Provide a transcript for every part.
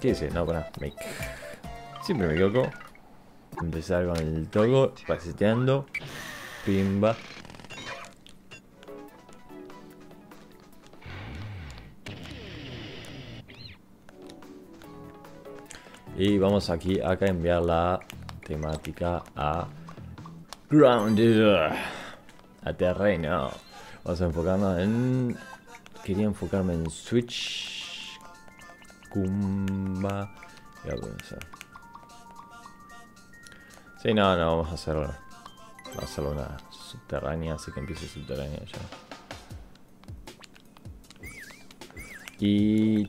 ¿Qué dice? No, para make. Siempre me equivoco. Empezar con el togo, paseteando. Pimba. Y vamos aquí a enviar la temática a Grounded. A terreno. Vamos a enfocarnos en... Quería enfocarme en Switch. Kumba. Y algo de Sí, no, no, vamos a hacer... Vamos a hacer una subterránea, así que empiece subterránea ya. Y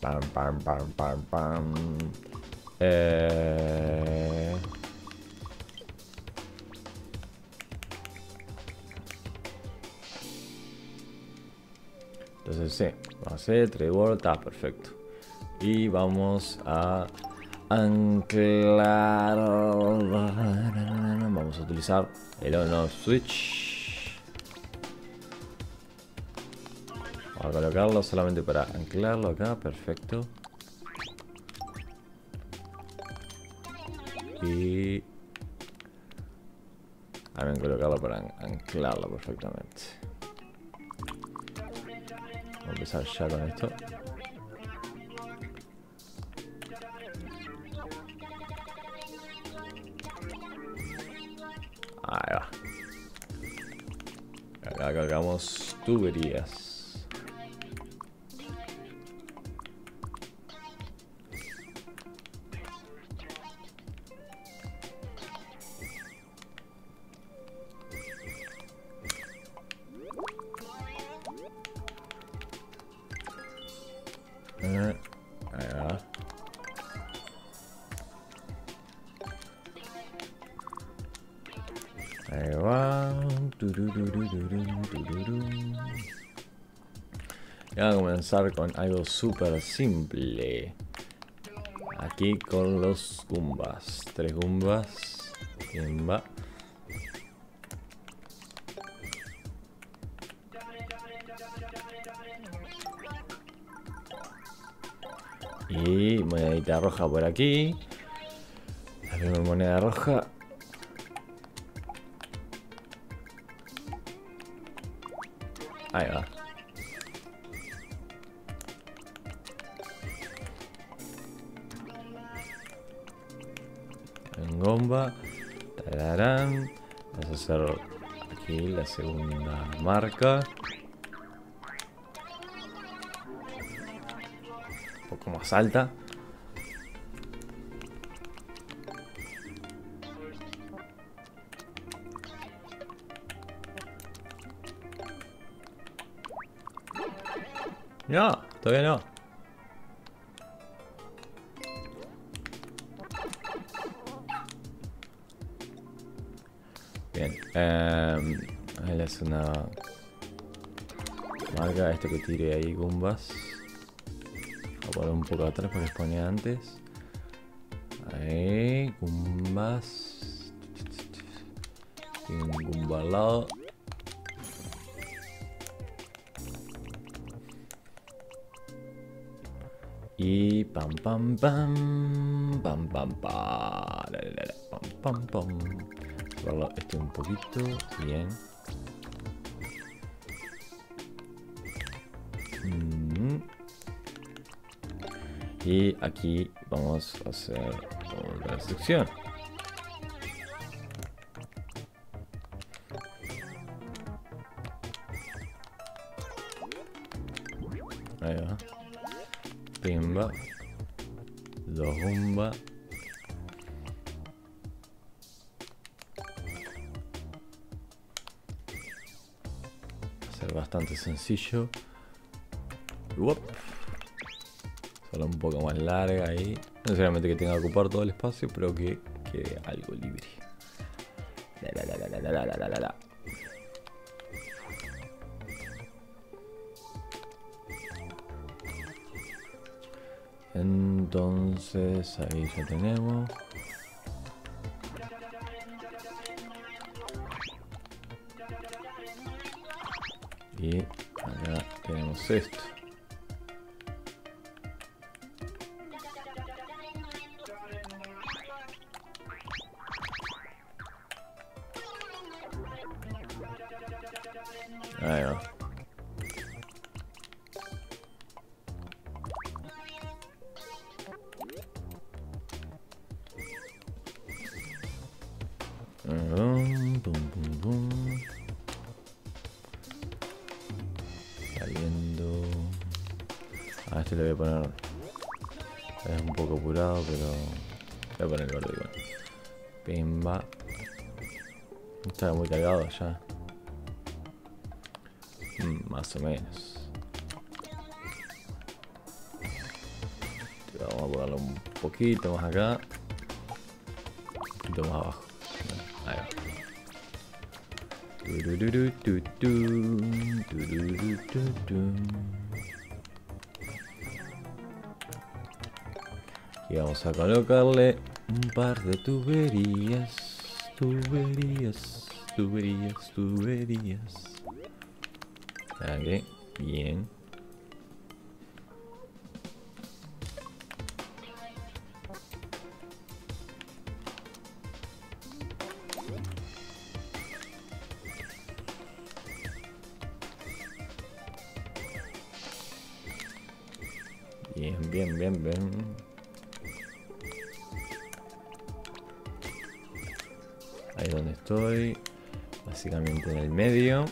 pam pam pam pam pam eh... entonces sí vamos a hacer trébol está perfecto. Y vamos a anclar vamos a utilizar el on switch. Vamos a colocarlo solamente para anclarlo acá perfecto. Y a colocarlo para anclarlo perfectamente vamos a empezar ya con esto Ahí va. Acá cargamos tuberías. Con algo súper simple. Aquí con los gumbas. Tres gumbas. Y monedita roja por aquí. La moneda roja. Segunda marca. Un poco más alta. No, todavía no. una marca. Esto que tire ahí, Gumbas. A poner un poco atrás porque ponía antes. Ahí, Gumbas. Tiene un Gumba al lado. Y pam pam pam pam pam pam la, la, la, pam pam pam. Este un poquito, bien. Y aquí vamos a hacer la sección. Ahí va. Pimba. Dos bomba. bastante sencillo. Solo poco más larga ahí. No necesariamente que tenga que ocupar todo el espacio, pero que quede algo libre. Entonces ahí ya tenemos. Y acá tenemos esto. Un poquito más acá. Poquito más abajo. Ahí va. Y vamos a colocarle un par de tuberías, tuberías, tuberías, tuberías. Ok, bien. Bien, bien, bien. Ahí donde estoy. Básicamente en el medio.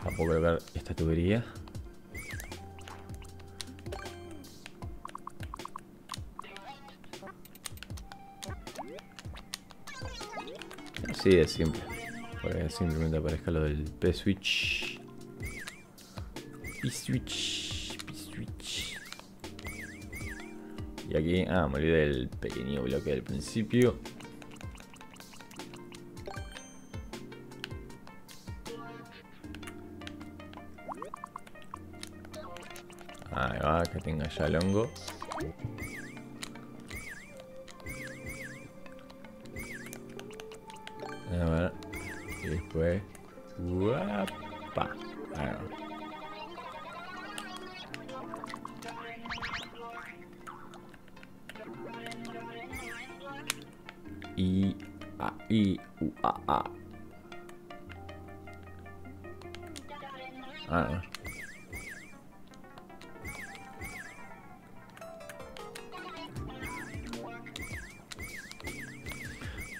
a colocar esta tubería. Así de simple. Simplemente aparezca lo del P-Switch. P-Switch. P-Switch. Y aquí, ah, me olvidé del pequeño bloque del principio. Ahí va, que tenga ya el hongo.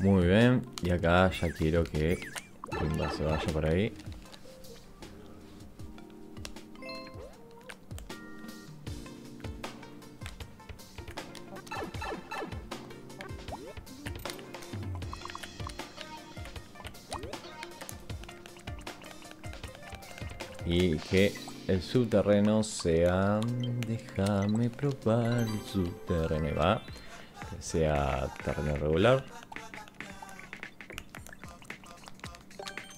Muy bien, y acá ya quiero que se vaya por ahí. Y que el subterreno sea... Déjame probar el subterreno. Ahí va. Que sea terreno regular.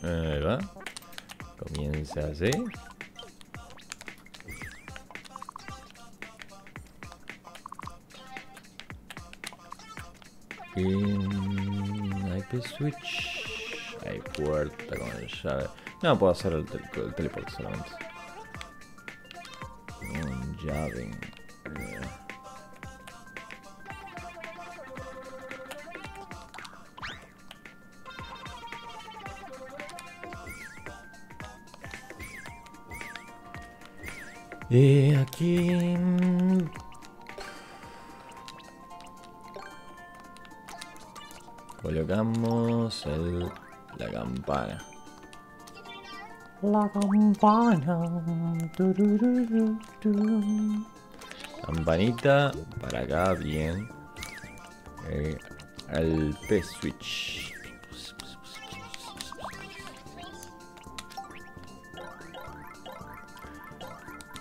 Ahí va. Comienza así. Que switch. Hay puerta con el llave. No, puedo hacer el, el teleport solamente. Un llave. Y aquí... Colocamos el, la campana. La campana. tu. Campanita para acá, bien. Eh, el P-Switch.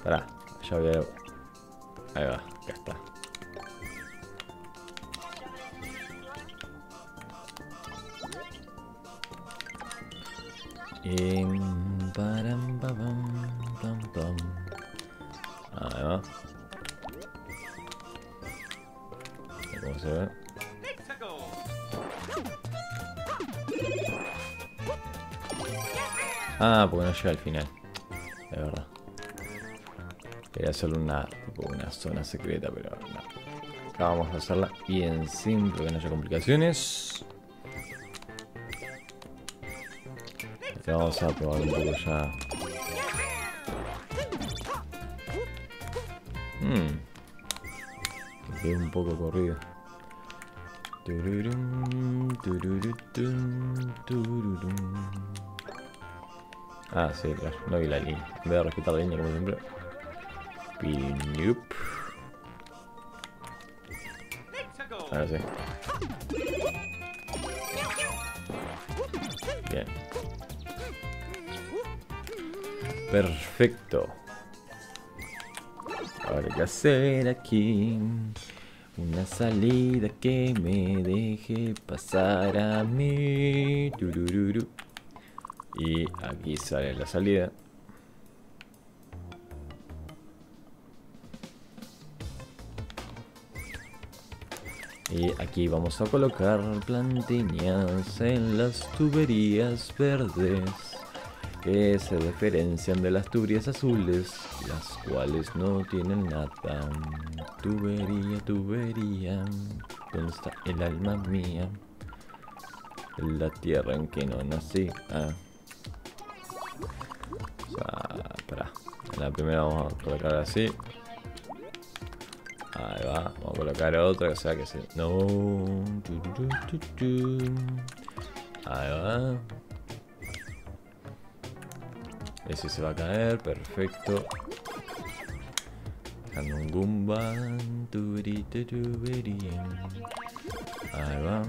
Espera, ya veo. Ahí va, ya está. Y... Ahí va. ¿Cómo se ve? Ah, porque no llega al final. Quería hacer una, una zona secreta, pero no. Acá vamos a hacerla bien simple, que no haya complicaciones. Vamos a probar un poco ya. Mmm. Quedé un poco corrido. Ah, sí, claro. No vi la línea. Vez de respetar la línea como siempre. Ahora sí. Bien. Perfecto. Ahora qué hacer aquí. Una salida que me deje pasar a mí. Y aquí sale la salida. Y aquí vamos a colocar plantiñas en las tuberías verdes que se diferencian de las tuberías azules, las cuales no tienen nada. Tubería, tubería, ¿dónde está el alma mía? La tierra en que no nací. Ah. O sea, para. La primera vamos a colocar así. Ahí va, vamos a colocar otra que sea que se. No. Ahí va. Ese se va a caer, perfecto. Dejando un Goomba. Ahí va.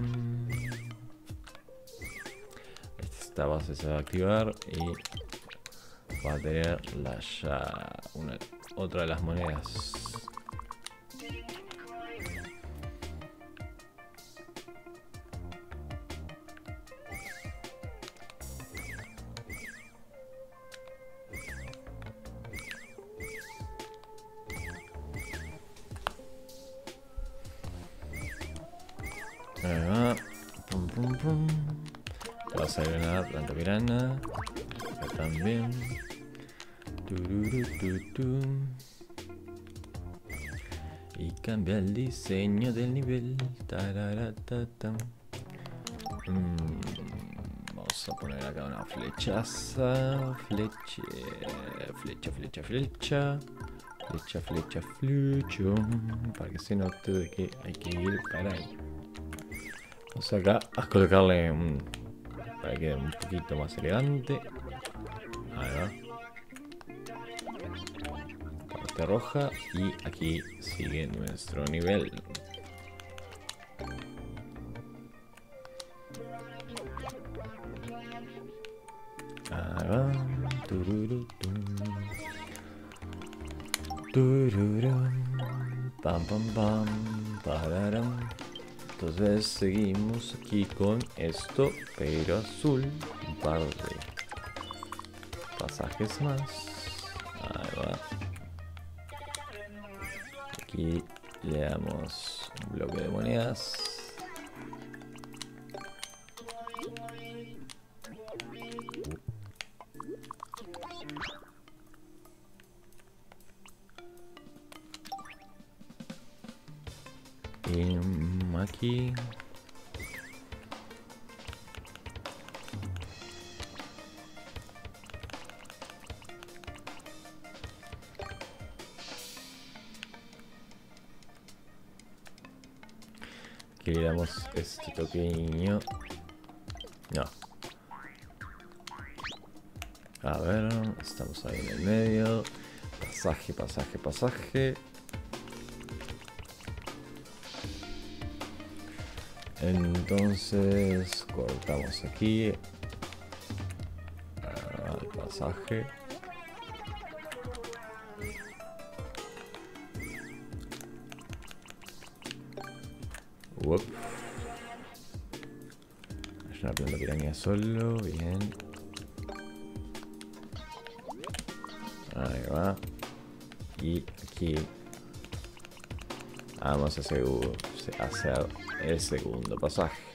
Esta base se va a activar y va a tener la ya una, otra de las monedas. Mm, vamos a poner acá una flechaza. Flecha. Flecha, flecha, flecha. Flecha, flecha, flecha. Para que se note de que hay que ir para ahí. Vamos acá a colocarle para que quede un poquito más elegante. Ahí va. Parte roja y aquí sigue nuestro nivel. Aquí con esto, pero azul. Un par de pasajes más. Ahí va. Aquí le damos un bloque de monedas. Este toqueño. No. A ver, estamos ahí en el medio. Pasaje, pasaje, pasaje. Entonces cortamos aquí ah, el pasaje. Uop. Una planta piraña solo, bien. Ahí va. Y aquí vamos a hacer el segundo pasaje.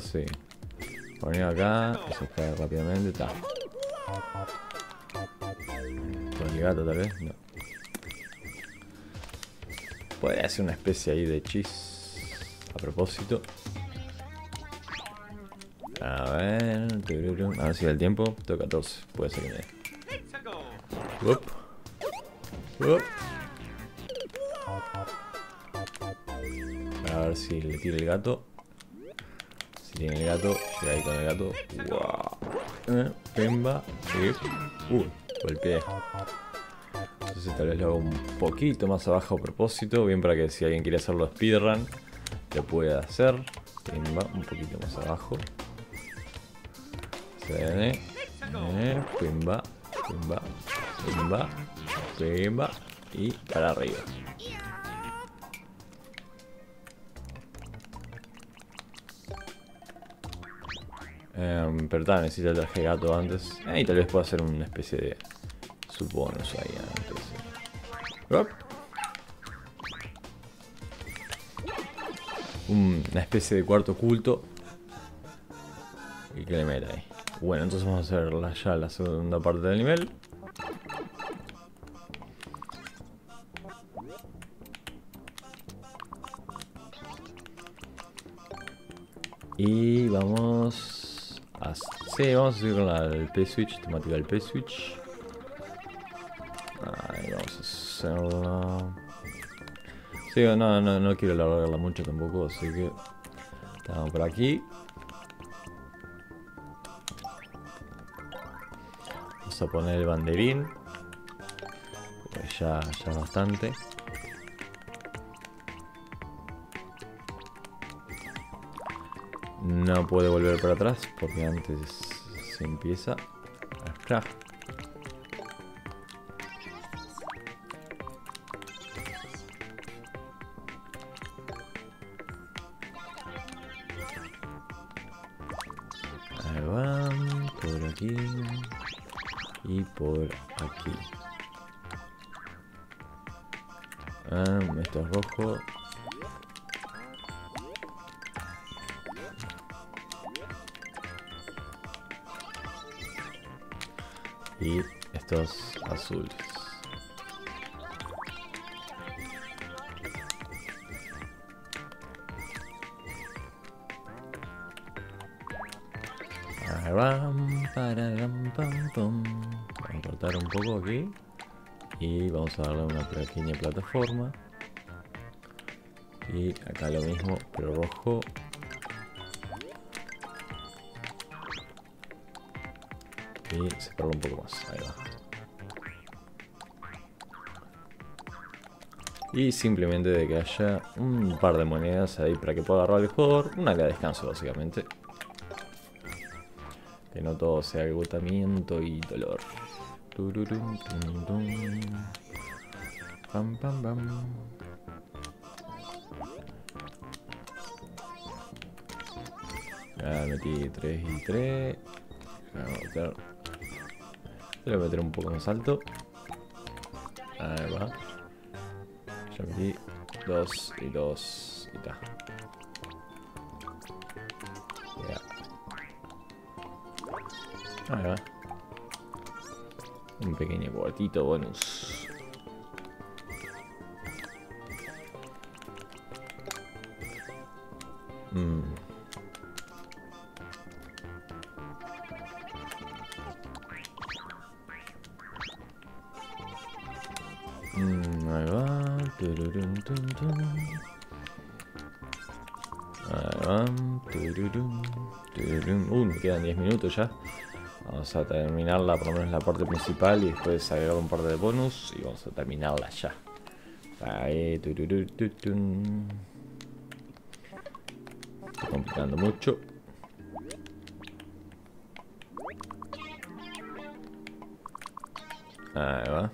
Si. Poner acá. Se cae rápidamente. Está. Con el gato tal vez. No. Podría hacer una especie ahí de chis. A propósito. A ver. A ver si da el tiempo. Tengo 14. Puede ser que me dé. A ver si le tira el gato. Tiene el gato, llega ahí con el gato. Wow. Eh, pemba. Y... Uh, golpeé. Entonces tal vez lo hago un poquito más abajo a propósito. Bien para que si alguien quiere hacerlo speedrun, lo pueda hacer. Pimba, un poquito más abajo. Se viene. Eh, pimba, pimba, pimba, pimba. Y para arriba. Eh, pero tal, necesita el traje gato antes. Eh, y tal vez pueda hacer una especie de suponemos ahí antes. Una especie de cuarto oculto. Y que le meta ahí. Bueno, entonces vamos a hacer la, ya la segunda parte del nivel. Y vamos. Sí, vamos a seguir con la P-Switch, temática del P-Switch. Vamos a hacerla... Sí, no, no, no quiero alargarla mucho tampoco, así que... Estamos por aquí. Vamos a poner el banderín. Ya, ya bastante. No puede volver para atrás porque antes se empieza. Ahí van, por aquí y por aquí. Ah, esto es rojo. Y estos azules. Vamos a cortar un poco aquí y vamos a darle una pequeña plataforma. Y acá lo mismo pero rojo y separarlo un poco más. Ahí va. Y simplemente de que haya un par de monedas ahí para que pueda agarrar el jugador. Una que descanso básicamente. Que no todo sea agotamiento y dolor. Pam, pam, pam. Ya metí 3 y 3. Vamos a meter le voy a meter un poco más alto. Ahí va. Ya metí dos y dos y ta. Ahí va. Un pequeño botito bonus. Quedan 10 minutos ya. Vamos a terminarla, por lo menos la parte principal, y después agregar un par de bonus y vamos a terminarla ya. Ahí, Estoy complicando mucho. Ahí va.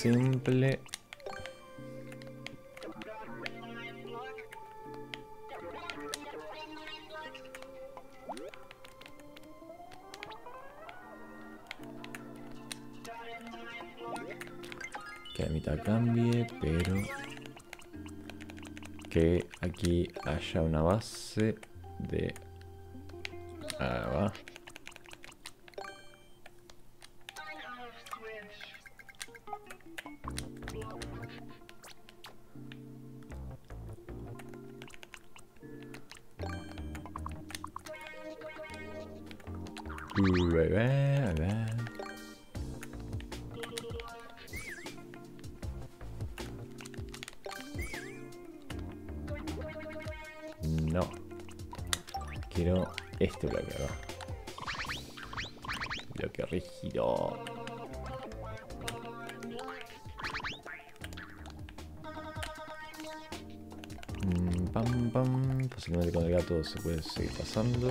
simple. Que la mitad cambie, pero que aquí haya una base de. Ah, No. Quiero este bloque acá. Bloque rígido. Mm, pam, pam. Posiblemente con el gato se puede seguir pasando.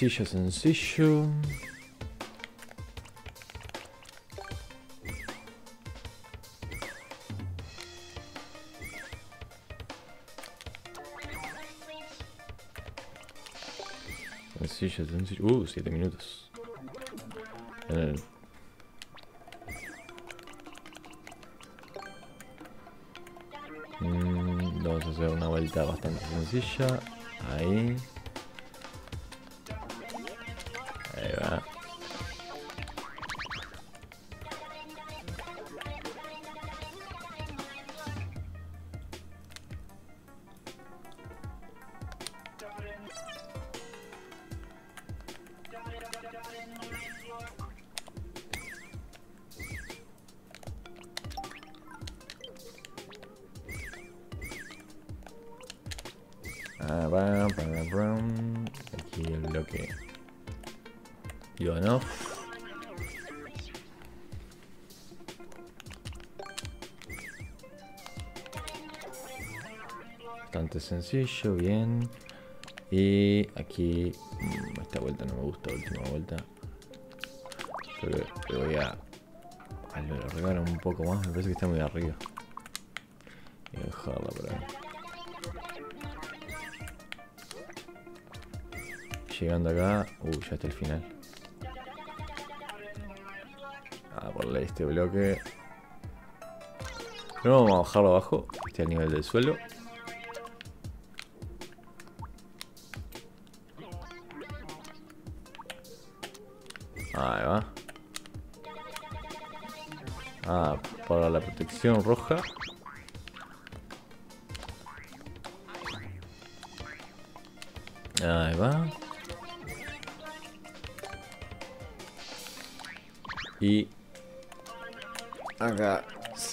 Sencillo, sencillo. Sencillo, sencillo. Uh, 7 minutos. El Mm, vamos a hacer una vuelta bastante sencilla. Ahí Yo no. Bastante sencillo, bien. Y aquí. mm, Esta vuelta no me gusta, última vuelta. Que le voy a. Alargar un poco más, me parece que está muy arriba. Y dejarla por ahí. Llegando acá. Uh, ya está el final. Este bloque. Pero vamos a bajarlo abajo. Este al nivel del suelo. Ahí va. Ah, para la protección roja.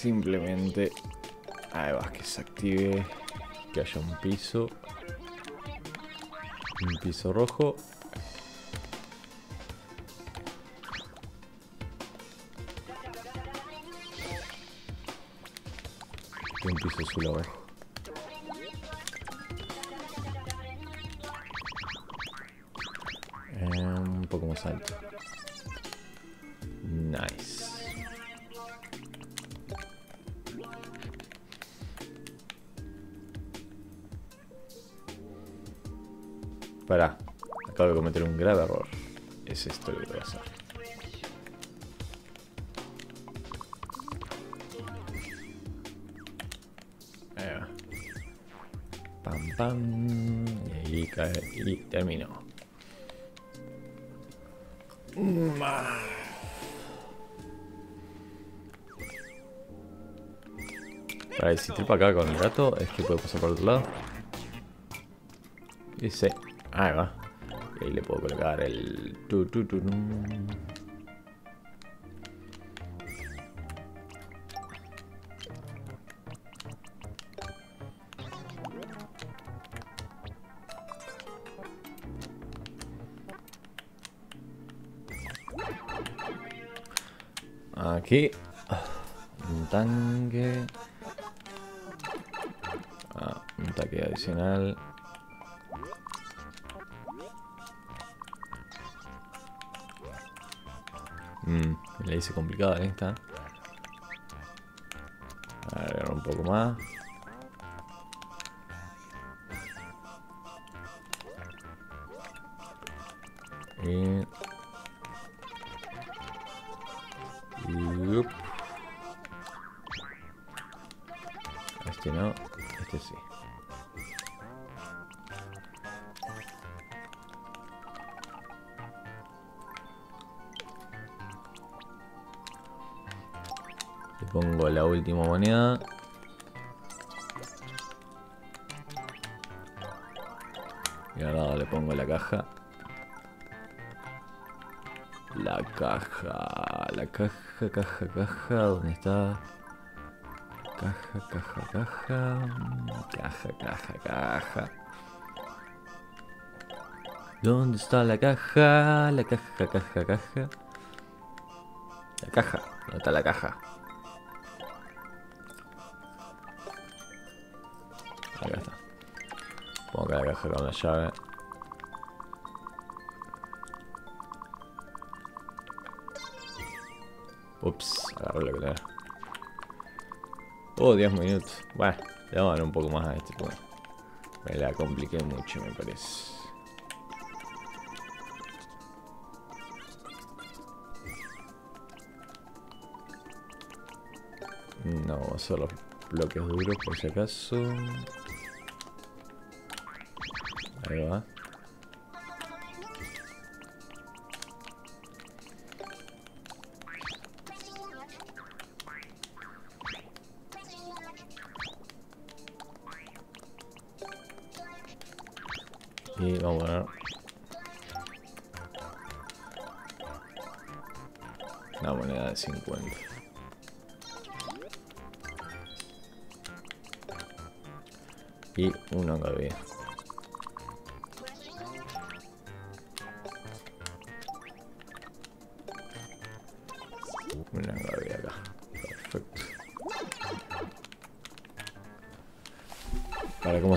Simplemente ahí va, que se active, que haya un piso, un piso rojo. Y un piso azul abajo. Eh, un poco más alto. Grave error. Es esto lo que voy a hacer. Ahí va. Pam pam. Y ahí cae y terminó. Ah. Para si tripa acá con el gato, es que puede pasar por otro lado. Y sí. Ahí va. Le puedo colocar el... tu, tu, tu, tu. Aquí. Un tanque. adicional. Complicada esta. Agregar un poco más. Y... pongo la última moneda. Y ahora le pongo la caja. La caja, la caja, caja, caja, ¿dónde está? Caja, caja, caja, caja, caja, caja. ¿Dónde está la caja? La caja, caja, caja. La caja, ¿dónde está la caja? Acá la caja con la llave. Ups, agarró lo que era. Oh, 10 minutos. Bueno, le vamos a dar un poco más a este. Bueno, me la compliqué mucho, me parece. No, vamos a hacer los bloques duros por si acaso. Y vamos a poner una moneda de 50. Y una.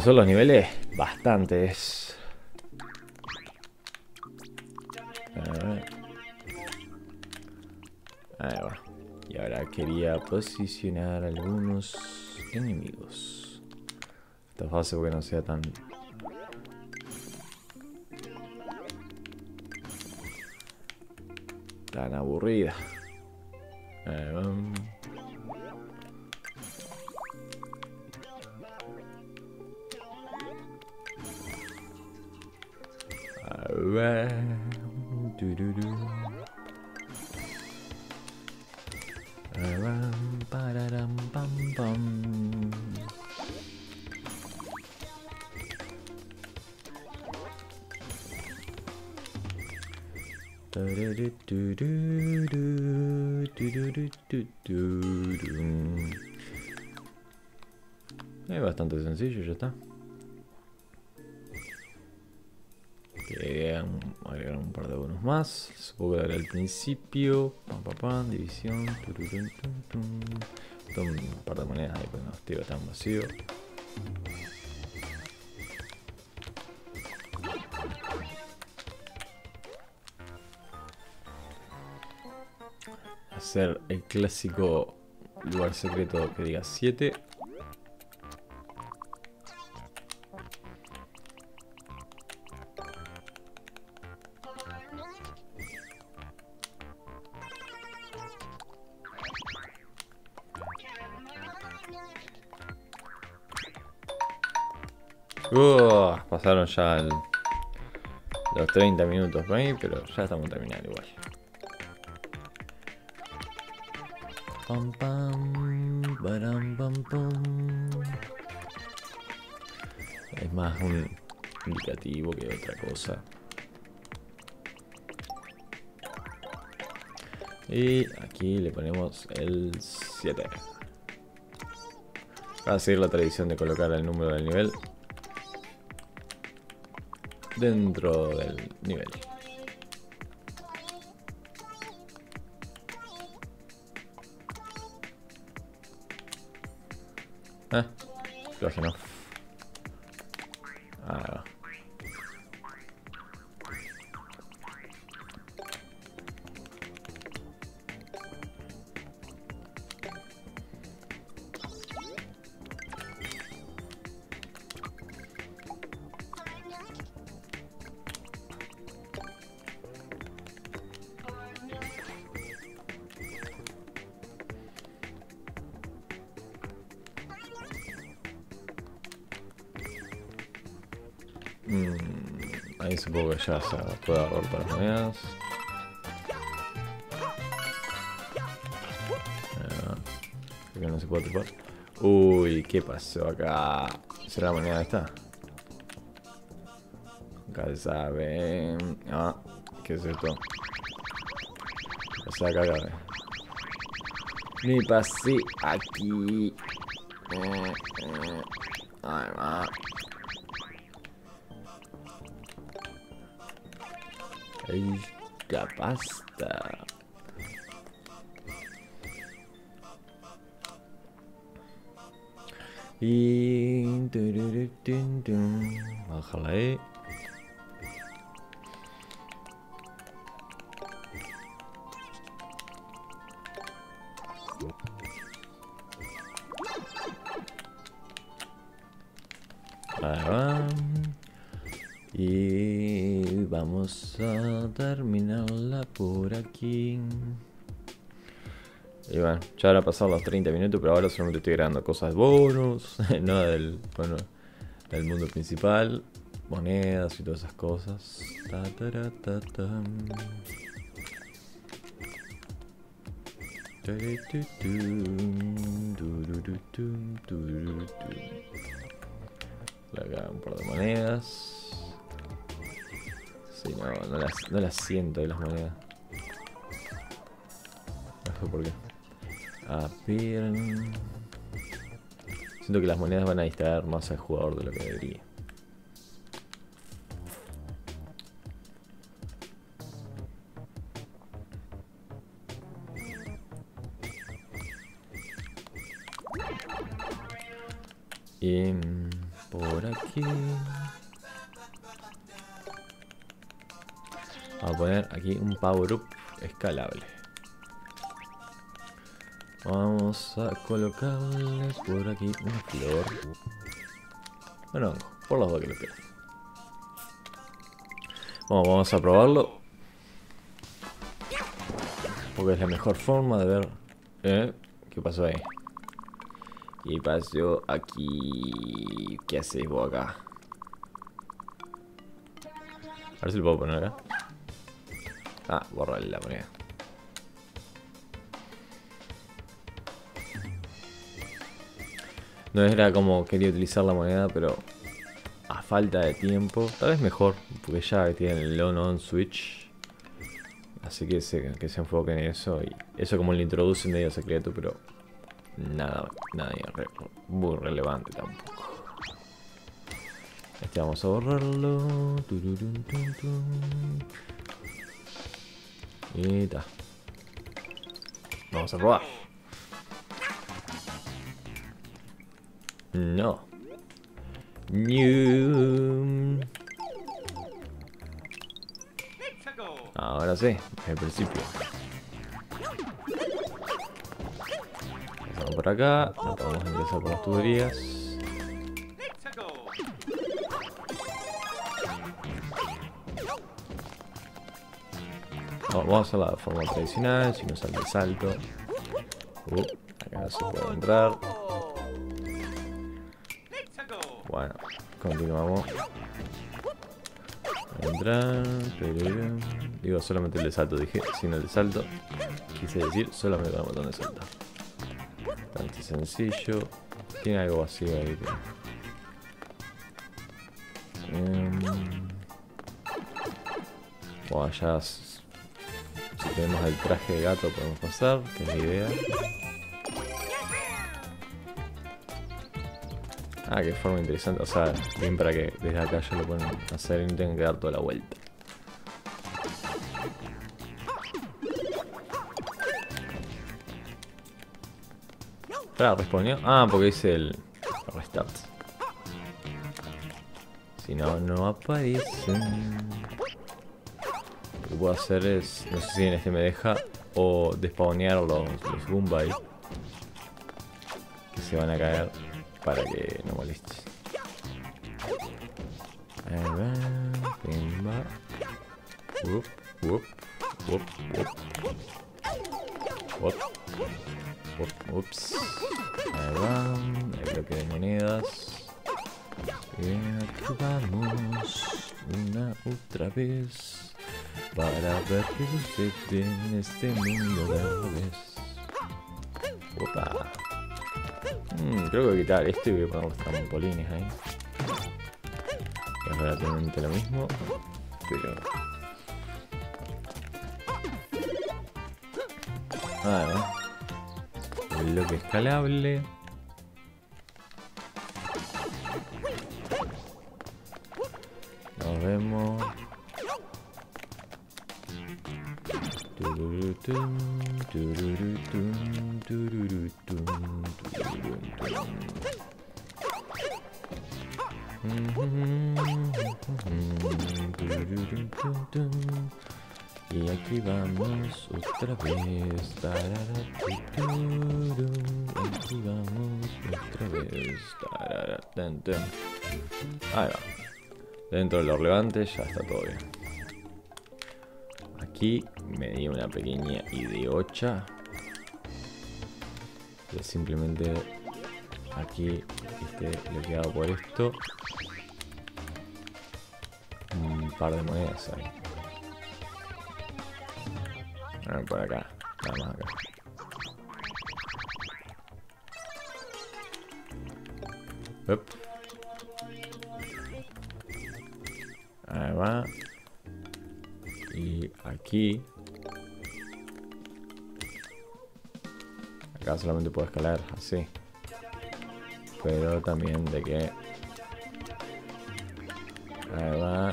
Son los niveles, bastantes. Ahí va. Y ahora quería posicionar algunos enemigos. Esta fase porque no sea. Tan Es bastante sencillo, ya está. Quería agregar un par de bonos más. Supongo que al principio. Pam, pam, pam, división. tum, tum. Un par de monedas ahí, pues no estoy tan vacío. Hacer el clásico lugar secreto que diga 7. Pasaron ya los 30 minutos por ahí, pero ya estamos terminando igual. Es más un indicativo que otra cosa. Y aquí le ponemos el 7. Va a seguir la tradición de colocar el número del nivel dentro del nivel. Ah, creo que no. Supongo que ya se puede agarrar para las monedas. Creo que no se puede. Uy, ¿qué pasó acá? ¿Será la moneda esta? Acá sabe. Ah, ¿qué es esto? O sea, acá, Me pasé aquí. Ya basta. Y... Bájala ahí. Ahí va. Y vamos a terminarla Y bueno, ya habrá pasado los 30 minutos, pero ahora solamente estoy grabando cosas bonus, no del, bueno, del mundo principal, monedas y todas esas cosas. Ta, ta, ta, Acá un par de monedas. Sí, no, no las, no las siento de las monedas. No sé por qué. A ver... Siento que las monedas van a distraer más al jugador de lo que debería. Y por aquí... Vamos a poner aquí un power up escalable. Vamos a colocarles por aquí una flor. Bueno, por las dos que lo quieran. Bueno, vamos a probarlo. Porque es la mejor forma de ver... ¿Eh? ¿Qué pasó ahí? ¿Qué pasó aquí? ¿Qué haces vos acá? A ver si lo puedo poner acá. Ah, borrar la moneda. No era como quería utilizar la moneda, pero a falta de tiempo, tal vez mejor, porque ya tienen el on-on switch. Así que se, que se enfoquen en eso y eso como lo introduce medio secreto, pero nada, nada muy relevante tampoco. Este vamos a borrarlo. Y está. Vamos a probar. No. New. Ahora sí, el principio. Pasamos por acá, no podemos ingresar por las tuberías. vamos a hacer la forma tradicional, si no sale el salto. Uh, acá se puede entrar. Bueno, continuamos. Entrar. Digo solamente el de salto, dije, sin el de salto. Quise decir solamente el botón de salto. Bastante sencillo. Tiene algo vacío ahí. Um, bueno, ya si tenemos el traje de gato podemos pasar, que es la idea. Ah, qué forma interesante. O sea, bien para que desde acá ya lo pueden hacer y no tengan que dar toda la vuelta. Espera, respondió. Ah, porque hice el restart. Si no, no aparecen. Lo que puedo hacer es, no sé si en este me deja, o despawnear los, los Goombay. Que se van a caer para que no moleste. A ver, pimba. Up, up, up, up. Up, ups. Ahí. El bloque de monedas. Y aquí vamos una otra vez para ver qué sucede en este mundo de aves. Opa. Mm, creo que voy a quitar esto y voy a poner los trampolines ahí. Es relativamente lo mismo, pero... Ah, el bloque escalable. Ahí va. Dentro de los relevantes ya está todo bien. Aquí me di una pequeña ideocha. Que simplemente aquí le queda por esto. Un par de monedas ahí. Ah, por acá, nada más acá. Up. Ahí va. Y aquí. Acá solamente puedo escalar así. Pero también de que... Ahí va.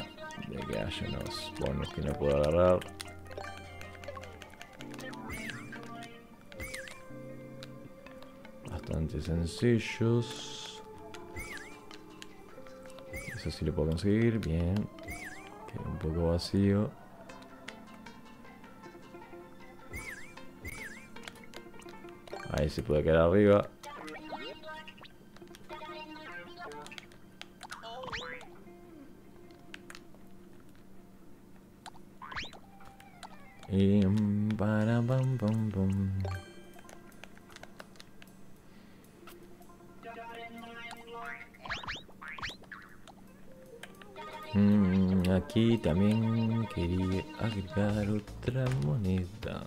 De que haya unos bonos que no puedo agarrar. Bastante sencillos. Eso sí lo puedo conseguir. Bien. Un poco vacío. Ahí se puede quedar arriba. Aquí también quería agregar otra moneda.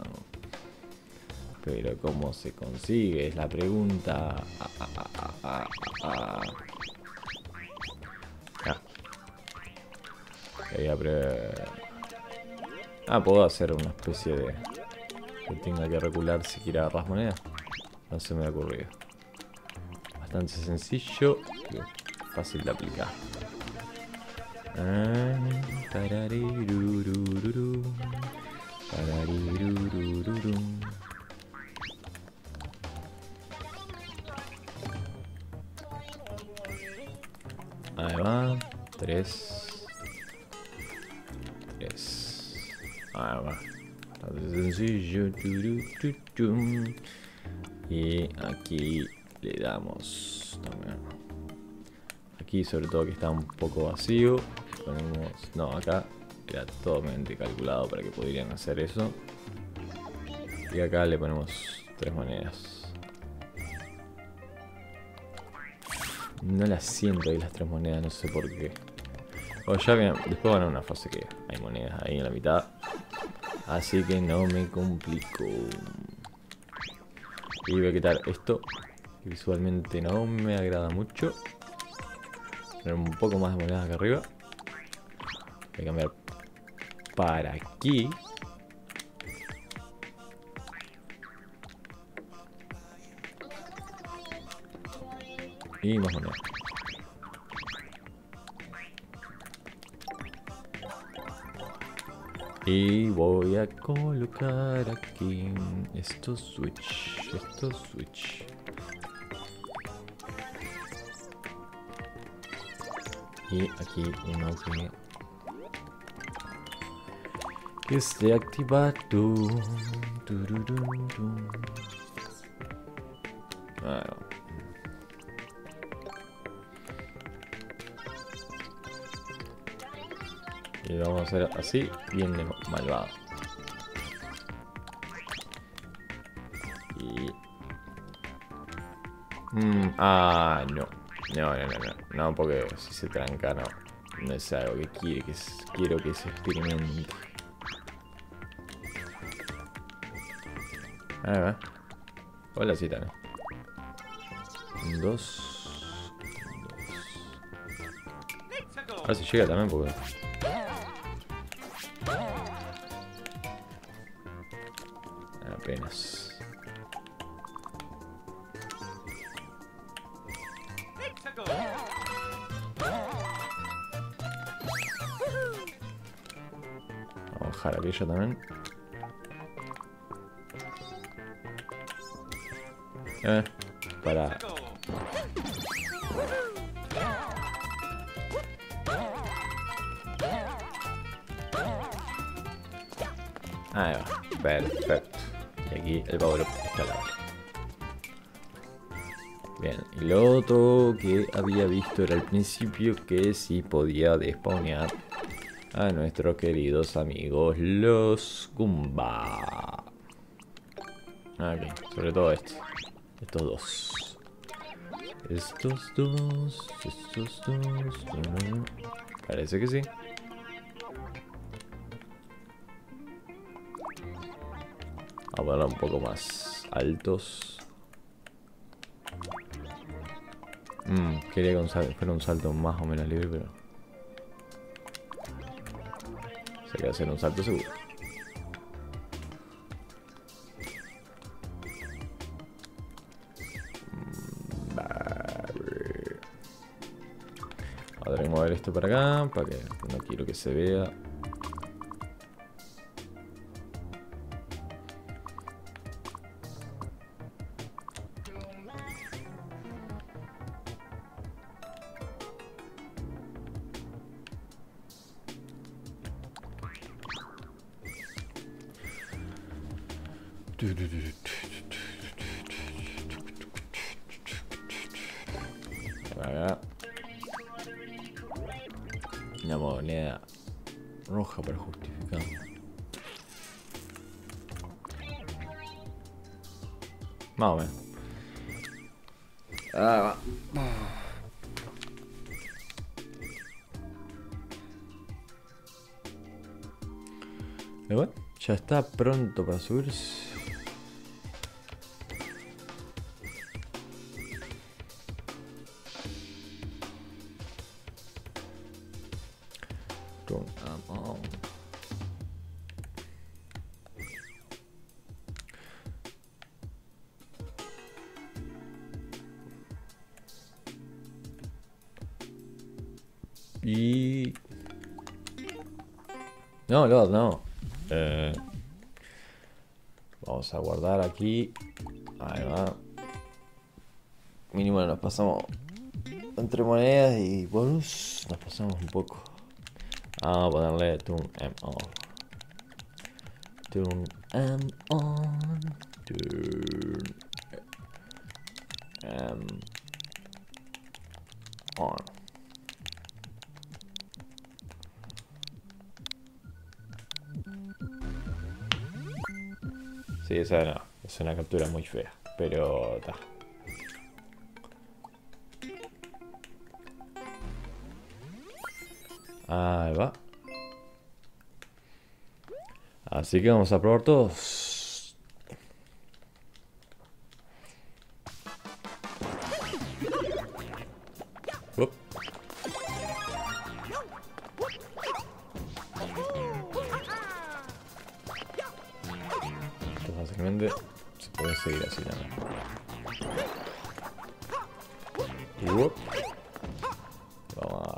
Pero ¿cómo se consigue? Es la pregunta. Ah, ah, ah, puedo hacer una especie de... Que tenga que recular si quiero agarrar monedas. No se me ha ocurrido. Bastante sencillo fácil de aplicar. Ah. Ahí va. Tres. Tres. Ahí va. Y aquí le damos también. Aquí sobre todo que está un poco vacío. Ponemos. No, acá era totalmente calculado para que pudieran hacer eso. Y acá le ponemos tres monedas. No las siento ahí las tres monedas, no sé por qué. O ya bien, después van a una fase que hay monedas ahí en la mitad. Así que no me complico. Y voy a quitar esto. Que visualmente no me agrada mucho. Poner un poco más de monedas acá arriba. Voy a para aquí. Y más monedas. Y voy a colocar aquí estos switch, estos switch. Y aquí uno que esté activado. Ah, no. Y vamos a hacer así, bien de malvado. Y... Mm, ah, no. No, no, no, no. No, porque si se tranca, no. No es algo que quiere que quiero que se experimente. Ahí va. Hola. Un, dos. dos. A ver si llega también, porque. Apenas. Vamos a bajar aquello también. Eh, para. Ahí va, perfecto. Y aquí el power escalable. Bien, y lo otro que había visto era al principio que sí podía despawnear a nuestros queridos amigos los Goomba. Ok, sobre todo este. Estos dos. Estos dos. Estos dos. Parece que sí. A un poco más altos. Mm, quería que un fuera un salto más o menos libre, pero... Se queda hacer un salto seguro. Esto para acá, para que no quiero que se vea. Y bueno, ya está pronto para subirse. Y... No, no, no. A guardar aquí. Ahí va. Mínimo nos pasamos entre monedas y bonus. Nos pasamos un poco. A ponerle turn M on. Turn M on. Turn M esa no, es una captura muy fea, pero está. Ahí va. Así que vamos a probar todos. Básicamente se puede seguir así también. Vamos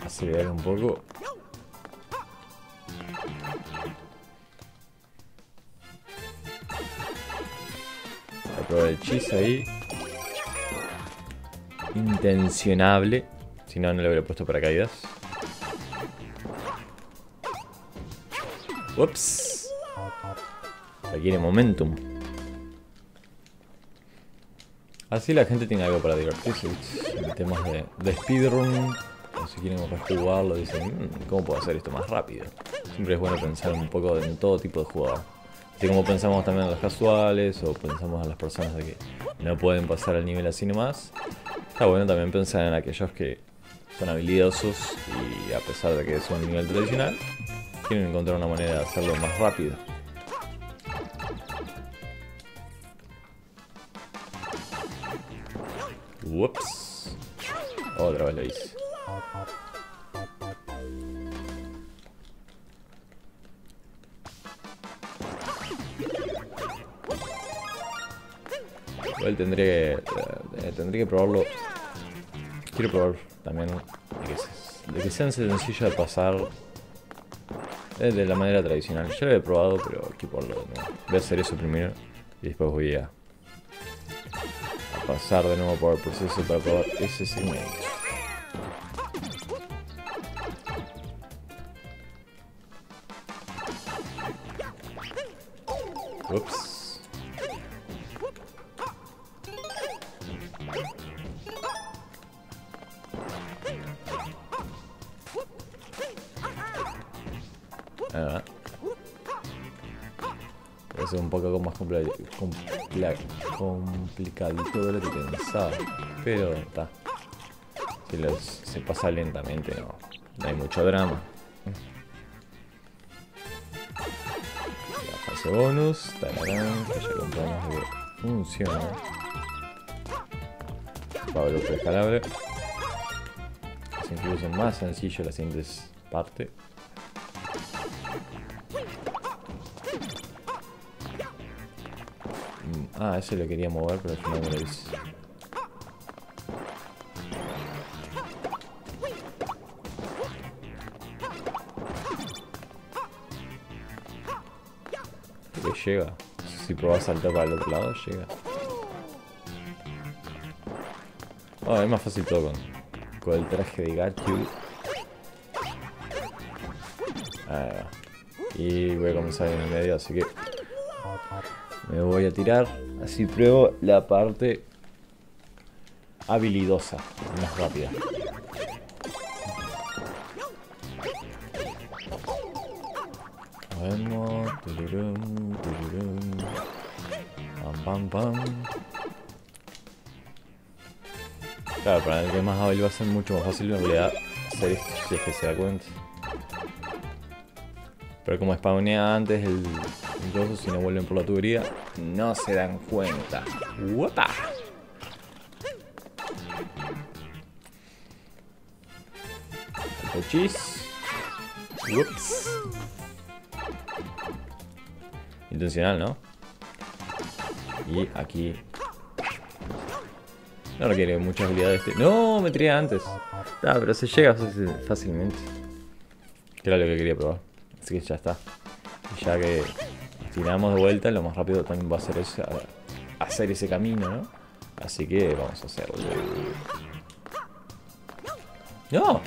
a acelerar un poco. A probar el cheese ahí. Intencionable. Si no, no le hubiera puesto paracaídas. Ups. Requiere momentum. Así la gente tiene algo para divertirse en temas de, de speedrun. Si quieren rejugarlo, dicen, "Mm, ¿cómo puedo hacer esto más rápido? Siempre es bueno pensar un poco en todo tipo de jugador. Así como pensamos también en los casuales o pensamos en las personas de que no pueden pasar al nivel así nomás. Está bueno también pensar en aquellos que son habilidosos y a pesar de que es un nivel tradicional, quieren encontrar una manera de hacerlo más rápido. Ups. Otra vez lo hice. Igual tendré, eh, eh, que probarlo. Quiero probar también de que, sean sencillos de pasar eh, de la manera tradicional. Ya lo he probado, pero quiero probarlo de nuevo. Voy a hacer eso primero y después voy a pasar de nuevo por el proceso para probar ese segmento. Ups. Un poco más complicadito de lo que pensaba. Pero está. Si se pasa lentamente, no, no hay mucho drama. La fase bonus, tararán, que ya que funciona. Pablo Pescalabre. Es incluso más sencillo la siguiente parte. Ah, ese lo quería mover, pero final no lo hice. Que llega. Si probas saltar para el otro lado, llega. Oh, es más fácil todo con, con el traje de Gatchu. Ahí va. Y voy a comenzar en el medio, así que me voy a tirar. Así pruebo la parte habilidosa, más rápida. Vemos. Pam, pam. Claro, para el que más hábil va a ser mucho más fácil en realidad hacer esto, si es que se da cuenta. Pero como spawnea antes el, Incluso si no vuelven por la tubería, no se dan cuenta. ¡Wupa! Chis. Ups. Intencional, ¿no? Y aquí. No requiere mucha habilidad este. ¡No! Me tiré antes. Ah, pero se llega fácilmente. Que era lo que quería probar. Así que ya está. Ya que tiramos de vuelta, lo más rápido también va a ser ese, hacer ese camino, ¿no? Así que vamos a hacerlo. ¡No!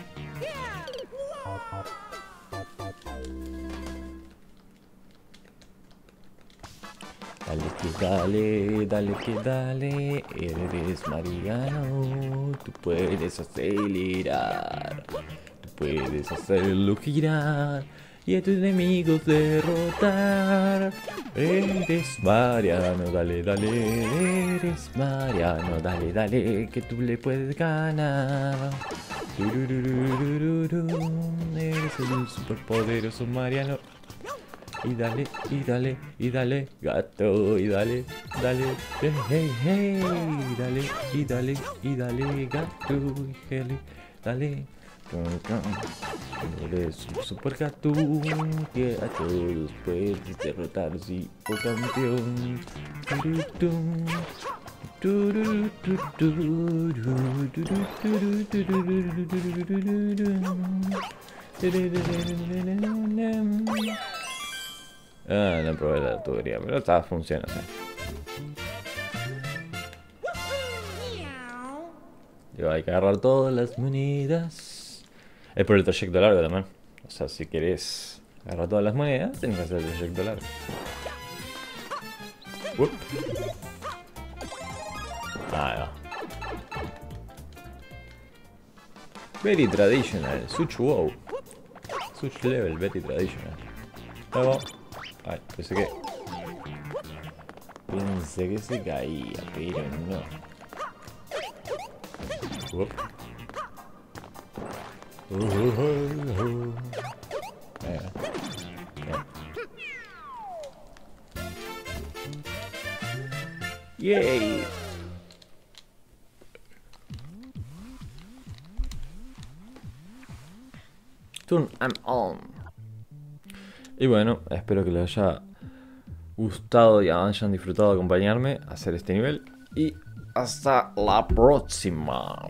Dale que dale, dale que dale, eres Mariano, tú puedes acelerar, tú puedes hacerlo girar y a tus enemigos derrotar. Eres Mariano, dale, dale, eres Mariano, dale, dale, que tú le puedes ganar. Eres el superpoderoso Mariano. Y dale, y dale, y dale, gato, y dale, dale, hey, hey, hey, dale, y dale, y dale, gato, y dale. Eres un super cartoon que a todos puedes derrotar si o campeón. Ah, no probé la tubería, pero está funcionando. Yo hay que agarrar todas las monedas. Es por el trayecto largo también. O sea, si querés agarrar todas las monedas, tenés que hacer el trayecto largo. Ahí va. Very traditional. Switch wow. Switch level, very traditional. Luego. Ay, pensé que. Pensé que se caía, pero no. Yay. Turn I'm on. Y bueno, espero que les haya gustado y hayan disfrutado de acompañarme a hacer este nivel. Y hasta la próxima.